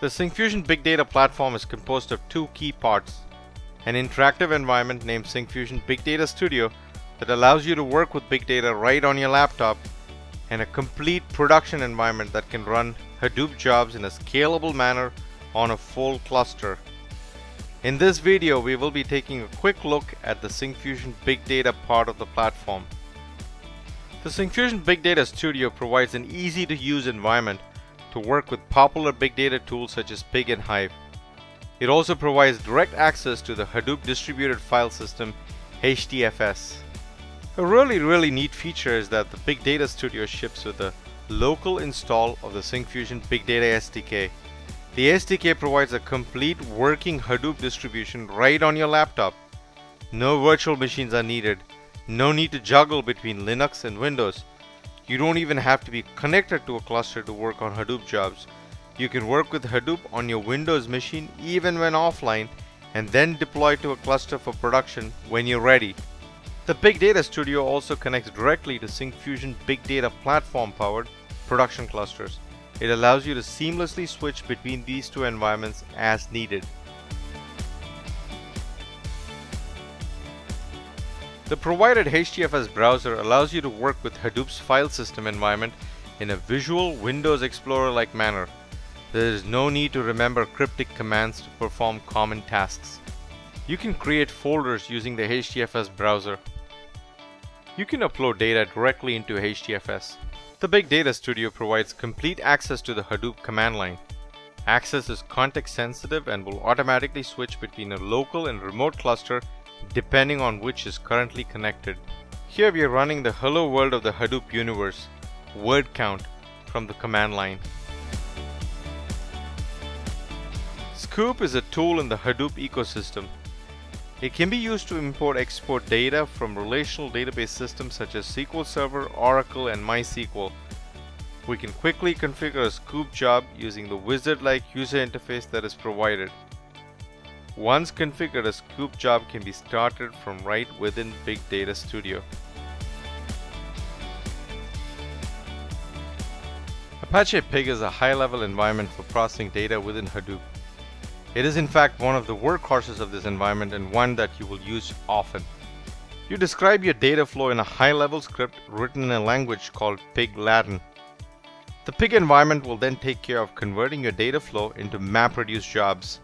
The Syncfusion Big Data platform is composed of two key parts. An interactive environment named Syncfusion Big Data Studio that allows you to work with big data right on your laptop and a complete production environment that can run Hadoop jobs in a scalable manner on a full cluster. In this video, we will be taking a quick look at the Syncfusion Big Data part of the platform. The Syncfusion Big Data Studio provides an easy to use environment to work with popular big data tools such as Pig and Hive. It also provides direct access to the Hadoop Distributed File System HDFS. A really really neat feature is that the Big Data Studio ships with a local install of the Syncfusion Big Data SDK. The SDK provides a complete working Hadoop distribution right on your laptop. No virtual machines are needed, no need to juggle between Linux and Windows, you don't even have to be connected to a cluster to work on Hadoop jobs. You can work with Hadoop on your Windows machine even when offline and then deploy to a cluster for production when you're ready. The Big Data Studio also connects directly to Syncfusion Big Data platform powered production clusters. It allows you to seamlessly switch between these two environments as needed. The provided HDFS browser allows you to work with Hadoop's file system environment in a visual Windows Explorer-like manner. There is no need to remember cryptic commands to perform common tasks. You can create folders using the HDFS browser. You can upload data directly into HDFS. The Big Data Studio provides complete access to the Hadoop command line. Access is context sensitive and will automatically switch between a local and remote cluster depending on which is currently connected. Here we are running the hello world of the Hadoop universe, word count from the command line. Sqoop is a tool in the Hadoop ecosystem. It can be used to import export data from relational database systems such as SQL Server, Oracle and MySQL. We can quickly configure a Sqoop job using the wizard-like user interface that is provided. Once configured, a Sqoop job can be started from right within Big Data Studio. Apache Pig is a high-level environment for processing data within Hadoop. It is in fact one of the workhorses of this environment and one that you will use often. You describe your data flow in a high-level script written in a language called Pig Latin. The Pig environment will then take care of converting your data flow into MapReduce jobs.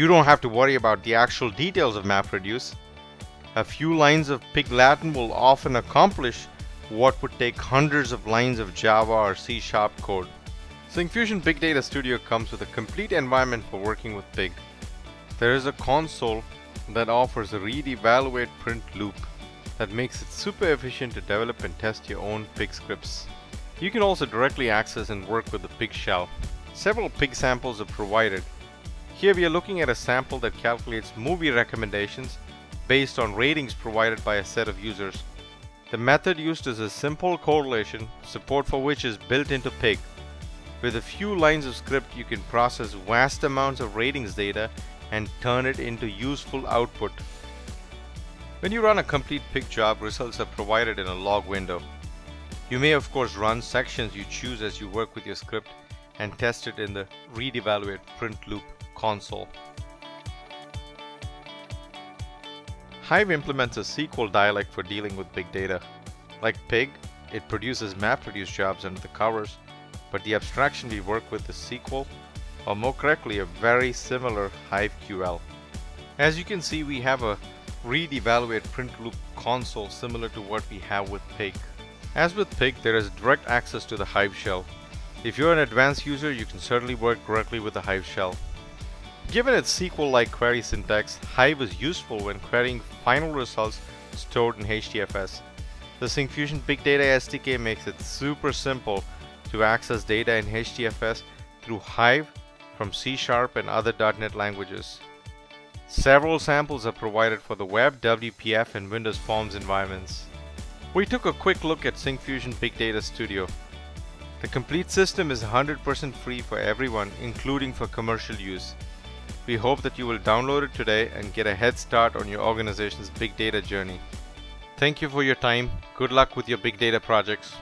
You don't have to worry about the actual details of MapReduce. A few lines of Pig Latin will often accomplish what would take hundreds of lines of Java or C Sharp code. Syncfusion Big Data Studio comes with a complete environment for working with Pig. There is a console that offers a read, evaluate, print loop that makes it super efficient to develop and test your own Pig scripts. You can also directly access and work with the Pig shell. Several Pig samples are provided here we are looking at a sample that calculates movie recommendations based on ratings provided by a set of users. The method used is a simple correlation, support for which is built into Pig. With a few lines of script you can process vast amounts of ratings data and turn it into useful output. When you run a complete Pig job, results are provided in a log window. You may of course run sections you choose as you work with your script and test it in the read evaluate print loop console. Hive implements a SQL dialect for dealing with big data. Like Pig, it produces MapReduce jobs under the covers, but the abstraction we work with is SQL, or more correctly a very similar HiveQL. As you can see we have a read evaluate print loop console similar to what we have with Pig. As with Pig there is direct access to the Hive shell. If you're an advanced user you can certainly work directly with the Hive shell. Given its SQL-like query syntax, Hive is useful when querying final results stored in HDFS. The Syncfusion Big Data SDK makes it super simple to access data in HDFS through Hive from C Sharp and other .NET languages. Several samples are provided for the web, WPF, and Windows Forms environments. We took a quick look at Syncfusion Big Data Studio. The complete system is 100% free for everyone, including for commercial use. We hope that you will download it today and get a head start on your organization's big data journey. Thank you for your time. Good luck with your big data projects.